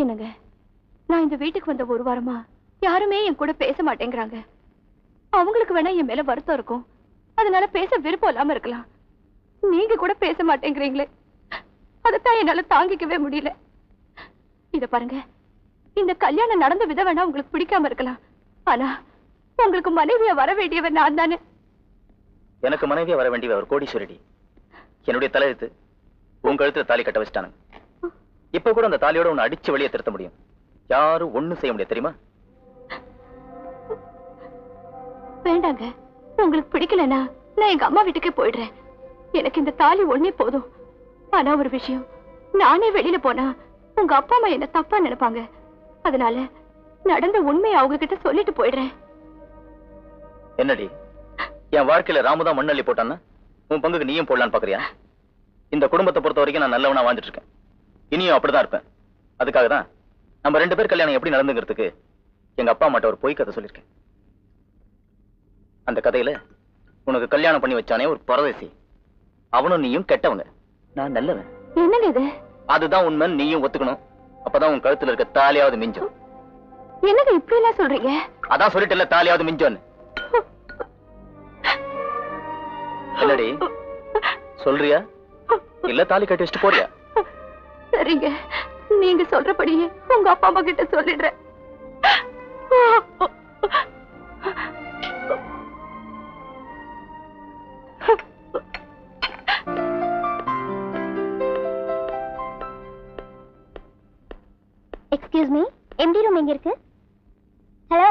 என்னங்க? நான் இந்த வீட்டுக்கு வந்த ஒரு வாரமா யாருமே என் கூட பேச மாட்டேங்கிறாங்க. அவங்களுக்கு வேணா என் மேல வருத்தம் இருக்கும். அதனால பேச விருப்பம் இல்லாம இருக்கலாம். நீங்க கூட பேச மாட்டேங்கிறீங்களே. அதைத்தான் என்னால தாங்கிக்கவே முடியல. இத பாருங்க. இந்த கல்யாணம் நடந்த விதம் வேணா உங்களுக்கு பிடிக்காம இருக்கலாம். ஆனா உங்களுக்கு மனைவிய வர வேண்டியவன் நான் தானே. எனக்கு மனைவியா வர வேண்டிய ஒரு கோடீஸ்வரடி. என்னுடைய தலையெழுத்து உங்க கழுத்துல தாலி கட்ட வச்சிட்டானுங்க. இப்ப கூட அந்த தாலியோட உன்னை அடிச்சு வெளியே திருத்த முடியும். யாரும் ஒண்ணும் செய்ய முடியாது தெரியுமா? வேண்டாங்க. உங்களுக்கு பிடிக்கலனா நான் எங்க அம்மா வீட்டுக்கே போயிடுறேன். எனக்கு இந்த தாலி ஒண்ணே போதும். ஆனா ஒரு விஷயம் நானே வெளியில போனா உங்க அப்பா அம்மா என்ன தப்பா நினைப்பாங்க? அதனால நடந்த உண்மையை அவங்க கிட்ட சொல்லிட்டு போயிடுறேன். என்னடி? என் வாழ்க்கையில ராமுதான் மண்ணள்ளி போட்டான்னா உன் பங்குக்கு நீயும் போடலான்னு பாக்குறியா? இந்த குடும்பத்தை பொறுத்த வரைக்கும் நான் நல்லவனா வாழ்ந்துட்டு இருக்கேன். இனியும் அப்படிதான் இருப்பேன். அதுக்காக தான் நம்ம ரெண்டு பேர் கல்யாணம் எப்படி நடந்துங்கிறதுக்கு எங்க அப்பா அம்மாட்ட ஒரு பொய் கதை சொல்லியிருக்கேன். அந்த கதையில உனக்கு கல்யாணம் பண்ணி வச்சானே ஒரு பரதேசி. அவனும் நீயும் கெட்டவங்க. நான் நல்லவன். என்னங்க இது? அதுதான் உண்மை நீயும் ஒத்துக்கணும். அப்பதான் உன் கழுத்துல இருக்க தாலியாவது மிஞ்சும். என்னங்க இப்படி எல்லாம் சொல்றீங்க? அதான் சொல்லிட்டு தாலியாவது மிஞ்சோன்னு. என்னடி? சொல்றியா? இல்ல தாலி கட்டி வச்சுட்டு போறியா? சரிங்க. நீங்க சொல்றபடியே உங்க அப்பா அம்மா கிட்ட சொல்லிடுறேன். எக்ஸ்கியூஸ் மீ எம்டி ரூம் எங்க இருக்கு ஹலோ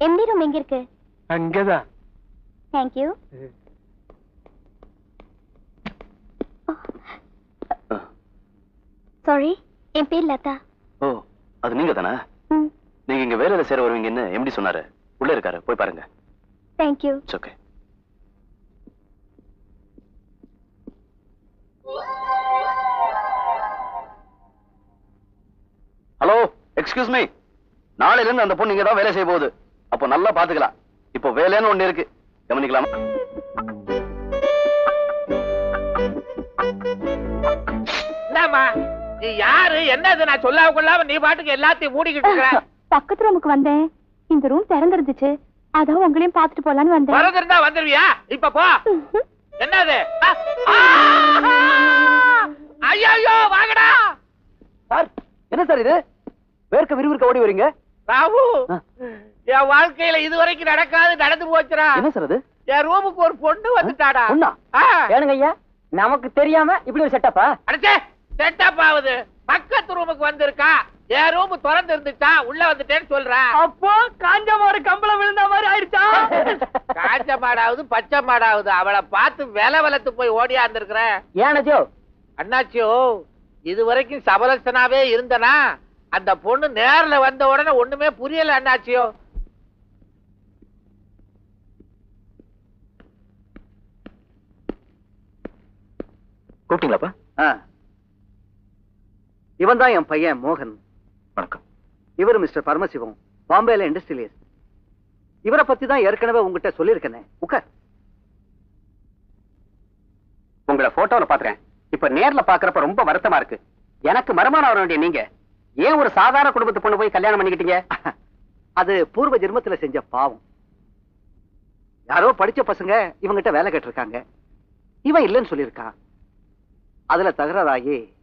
எம்டி ரூம் எங்க இருக்கு அங்கதான். தேங்க் சாரி என் பேர் லதா. ஓ அது நீங்க தானே நீங்க இங்க வேலையில சேர வருவீங்கன்னு எம்டி சொன்னாரு. உள்ள இருக்காரு போய் பாருங்க. Thank you okay hello excuse me நாளையில இருந்து அந்த பொண்ணு இங்க தான் வேலை செய்ய போகுது. அப்போ நல்லா பாத்துக்கலாம். இப்போ வேலைன்னு ஒண்ணு இருக்கு. கவனிக்கலாமா? என்னம்மா? நீ யாரு? என்னது? நான் சொல்லாம கொள்ளாம நீ பாட்டுக்கு எல்லாத்தையும் மூடிக்கிட்டு இருக்கிற? பக்கத்து ரூமுக்கு வந்தேன். இந்த ரூம் திறந்திருந்துச்சு. அதான் உங்களையும் பார்த்துட்டு போலான்னு வந்தேன். வரதிருந்தா வந்துருவியா? இப்ப போ. என்னது? ஐயோ வாங்கடா! சார் என்ன சார் இது? வேர்க்க விறுவிறுக்க ஓடி வரீங்க? ராவு என் வாழ்க்கையில இதுவரைக்கும் நடக்காது நடந்து போச்சுடா. என்ன சார் அது? என் ரூமுக்கு ஒரு பொண்ணு வந்துட்டாடா. பொண்ணா? ஏனுங்க ஐயா. நமக்கு தெரியாம இப்படி ஒரு செட்டப்பா அடச்சே! செட்டப் ஆகுது. பக்கத்து ரூமுக்கு வந்திருக்கா. என் ரூம் திறந்து இருந்துச்சா உள்ள வந்துட்டேன்னு சொல்றேன் அப்போ காஞ்ச மாடு கம்பளம் விழுந்த மாதிரி ஆயிடுச்சா? காஞ்ச மாடாவது பச்சை மாடாவது. அவளை பார்த்து வில வளர்த்து போய் ஓடியா இருந்திருக்கிறேன் ஏனஜோ அண்ணாச்சியோ இது வரைக்கும் சபலசனாவே இருந்தனா? அந்த பொண்ணு நேர்ல வந்த உடனே ஒண்ணுமே புரியல அண்ணாச்சியோ. கூப்பிட்டீங்களாப்பா? இவன் தான் என் பையன் மோகன். வணக்கம். இவர் மிஸ்டர் பரமசிவம் பாம்பேல இண்டஸ்ட்ரியலிஸ்ட். இவரை பத்தி தான் ஏற்கனவே உங்ககிட்ட சொல்லியிருக்கேனே. உட்கார். உங்களை போட்டோல பாக்குறேன் இப்ப நேர்ல பாக்குறப்ப ரொம்ப வருத்தமா இருக்கு. எனக்கு மருமானம் வர வேண்டிய நீங்க ஏன் ஒரு சாதாரண குடும்பத்து பொண்ணு போய் கல்யாணம் பண்ணிக்கிட்டீங்க? அது பூர்வ ஜென்மத்துல செஞ்ச பாவம். யாரோ படிச்ச பசங்க இவங்கிட்ட வேலை கேட்டிருக்காங்க. இவன் இல்லைன்னு சொல்லியிருக்கான். அதுல தகராறாகி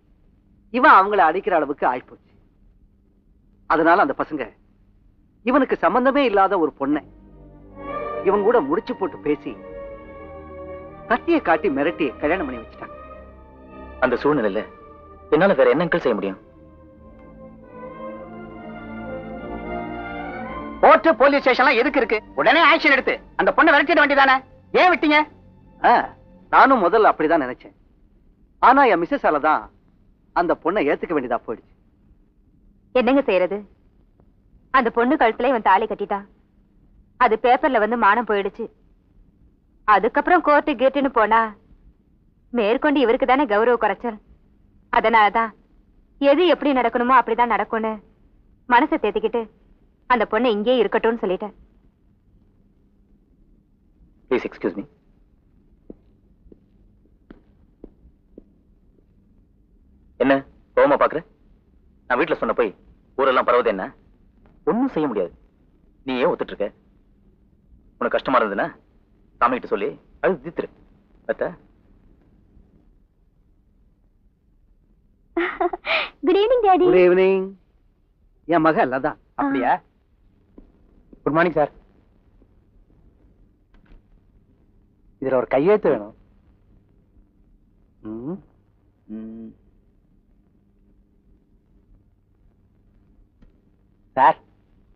இவன் அவங்கள அடிக்கிற அளவுக்கு ஆயிப்போச்சு. அதனால அந்த பசங்க இவனுக்கு சம்பந்தமே இல்லாத ஒரு பொண்ணை இவன் கூட முடிச்சு போட்டு பேசி கத்திய காட்டி மிரட்டி கல்யாணம் பண்ணி வச்சுட்டாங்க. அந்த சூழ்நிலையில என்னால வேற என்ன அங்கிள் செய்ய முடியும்? கோர்ட் போலீஸ் ஸ்டேஷன்லாம் எதுக்கு இருக்கு? உடனே ஆக்ஷன் எடுத்து அந்த பொண்ணை விரட்டிட வேண்டியதானே? ஏன் விட்டீங்க? நானும் முதல்ல அப்படிதான் நினைச்சேன். ஆனா என் மிஸ்ஸஸால தான் அந்த பொண்ணை ஏத்துக்க வேண்டியதா போயிடுச்சு. என்னங்க செய்யறது? அந்த பொண்ணு கழுத்துல இவன் தாலி கட்டிட்டான் அது பேப்பர்ல வந்து மானம் போயிடுச்சு. அதுக்கப்புறம் கோர்ட்டு கேட்டுன்னு போனா மேற்கொண்டு இவருக்கு தானே கௌரவ குறைச்சல். அதனாலதான் எது எப்படி நடக்கணுமோ அப்படிதான் நடக்கும்னு மனசை தேத்திக்கிட்டு அந்த பொண்ணு இங்கே இருக்கட்டும்னு சொல்லிட்டேன். ப்ளீஸ் எக்ஸ்கியூஸ் மீ கோவமா பாக்குற? நான் வீட்டுல சொன்ன போய் ஊரெல்லாம் பரவுது என்ன? ஒண்ணும் செய்ய முடியாது. நீ ஏன் ஒத்துட்டு இருக்க. உனக்கு கஷ்டமா இருந்ததுன்னா சாமி கிட்ட சொல்லி அது தீத்துரு. அத்த. Good evening daddy good evening என் மக லதா. அப்படியா? குட் மார்னிங் சார் இதுல ஒரு கையெழுத்து வேணும். ம். சார்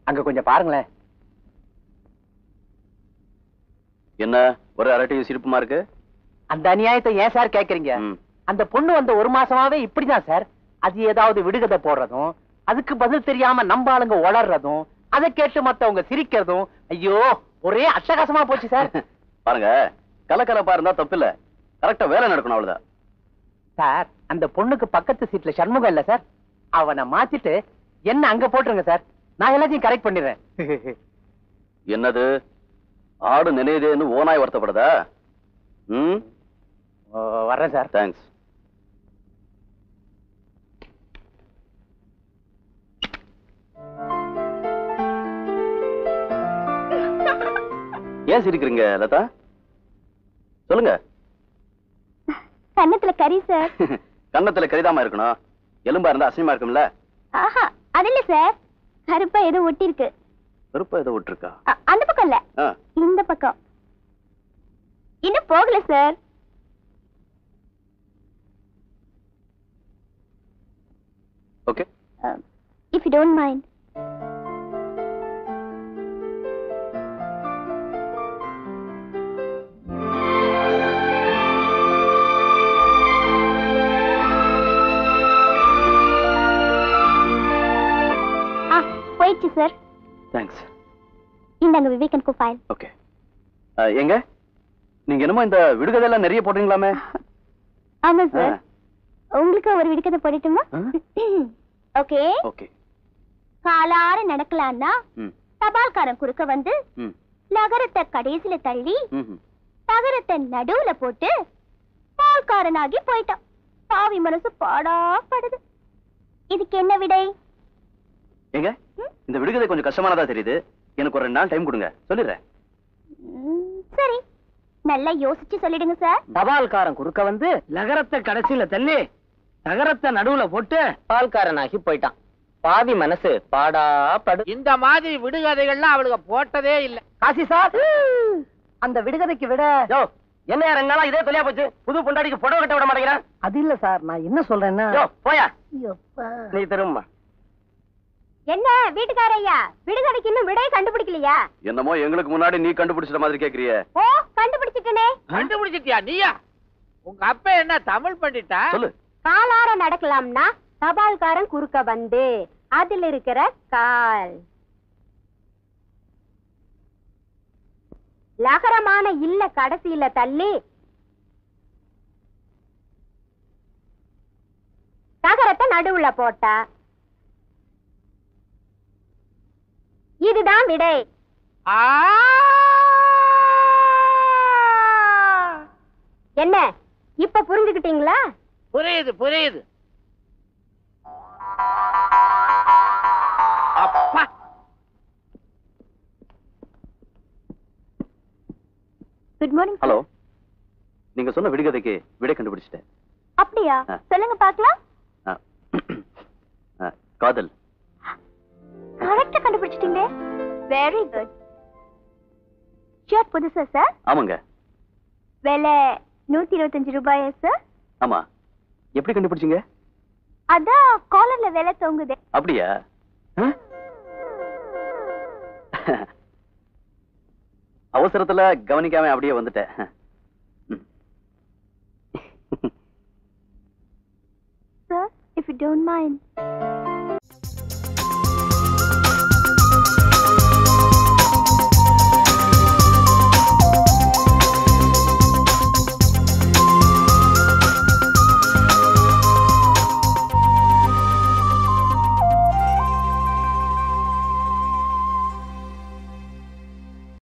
அங்க கொஞ்சம் பாருங்களேன். என்ன ஒரு அரட்டையும் சிரிப்புமா இருக்கு அந்த அநியாயத்தை ஏன் சார் கேக்குறீங்க? அந்த பொண்ணு வந்த ஒரு மாசமாவே இப்படிதான் சார். அது ஏதாவது விடுகதை போடுறதும் அதுக்கு பதில் தெரியாம நம்ம ஆளுங்க உளறதும் அதை கேட்டு மத்தவங்க சிரிக்கிறதும் ஐயோ ஒரே அட்டகாசமா போச்சு சார். பாருங்க கலக்கலப்பா இருந்தா தப்பு இல்ல கரெக்டா வேலை நடக்கணும் அவ்வளவுதான். சார் அந்த பொண்ணுக்கு பக்கத்து சீட்ல சண்முகம் இல்ல சார். அவனை மாத்திட்டு என்ன அங்க போட்டுருங்க சார். நான் எல்லாத்தையும் கரெக்ட் பண்ணிடுறேன். என்னது? ஆடு நினைதேன்னு ஓனாய் வருத்தப்படுதா? ம்? ஓ, வர்றேன் சார். தேங்க்ஸ் ஏன் சிரிக்கிறீங்க லதா? சொல்லுங்க. கன்னத்துல கறி சார். கன்னத்துல கரிதாம இருக்கணும். எலும்பா இருந்தா அசிங்கமா இருக்கும்ல. ஆஹா அது இல்ல சார் கருப்பா ஏதோ ஒட்டி இருக்கு வெறுப்பா ஏதோ விட்டுருக்கா அந்த பக்கம் இல்ல. இந்த பக்கம். இன்னும் போகல sir okay if you don't mind போயிடுச்சு சார் தேங்க்ஸ் இந்தாங்க விவேகன் ஃபைல் ஓகே எங்க? நீங்க என்னமோ இந்த விடுகதையெல்லாம் நிறைய போடுறீங்களாமே. ஆமா சார் உங்களுக்கு ஒரு விடுக்கதை போடட்டுமா? ஓகே ஓகே காலார நடக்கலான்னா ம். தபால்காரன் குறுக்க வந்து நகரத்தை கடைசில தள்ளி ம் தகரத்தை நடுவுல போட்டு பால்காரனாகி போயிட்டான். பாவி மனசு பாடா படுது. இதுக்கு என்ன விடை? எங்க? இந்த விடுகதை கொஞ்சம் கஷ்டமானதா தெரியுது. எனக்கு ஒரு ரெண்டு நாள் டைம் கொடுங்க. சொல்லிடுறேன். சரி. நல்லா யோசிச்சு சொல்லிடுங்க சார். தபால்காரன் குறுக்க வந்து நகரத்தை கடைசியில தள்ளி நகரத்தை நடுவுல போட்டு பால்காரனாகி போயிட்டான். பாவி மனசு பாடா படு. இந்த மாதிரி விடுகதைகள்லாம் அவளுக்கு போட்டதே இல்ல. காசி சார்! அந்த விடுகதைக்கு விட யோ என்ன ரெண்டு நாளா இதே தொலையா போச்சு? புது பொண்டாடிக்கு புடவை கட்ட விட மாட்டேங்கிறேன். அது இல்ல சார் நான் என்ன சொல்றேன்னா யோ போயா. நீ திரும்ப என்ன வீட்டுக்காரையா? விடுகதைக்கு இன்னும் விடை கண்டுபிடிக்கலையா? என்னமோ எங்களுக்கு முன்னாடி நீ கண்டுபிடிச்சிட்ட மாதிரி கேக்குறியே. ஓ கண்டுபிடிச்சிட்டனே. கண்டுபிடிச்சிட்டியா? நீயா? உங்க அப்பா என்ன தமிழ் பண்ணிட்டா சொல்லு. காலார நடக்கலாம்னா தபால்காரன் குறுக்க வந்து அதுல இருக்கிற கால். லகரமான இல்ல கடைசியில தள்ளி. தகரத்தை நடுவுல போட்டா. இதுதான் விடை. ஆ! என்ன? இப்ப புரிஞ்சுக்கிட்டீங்களா? புரியுது புரியுது. அப்பா! குட் மார்னிங் ஹலோ நீங்க சொன்ன விடுகதைக்கு விடை கண்டுபிடிச்சிட்டேன். அப்படியா. சொல்லுங்க பாக்கலாம் காதல். கரெக்டா கண்டுபிடிச்சிட்டீங்க வெரி குட் ஷர்ட் புதுசா சார் ஆமாங்க. விலை நூத்தி இருபத்தஞ்சு ரூபாயா சார் ஆமா. எப்படி கண்டுபிடிச்சீங்க? அதான் காலர்ல விலை தொங்குது. அப்படியா? அவசரத்துல கவனிக்காம அப்படியே வந்துட்டேன். Sir if you don't mind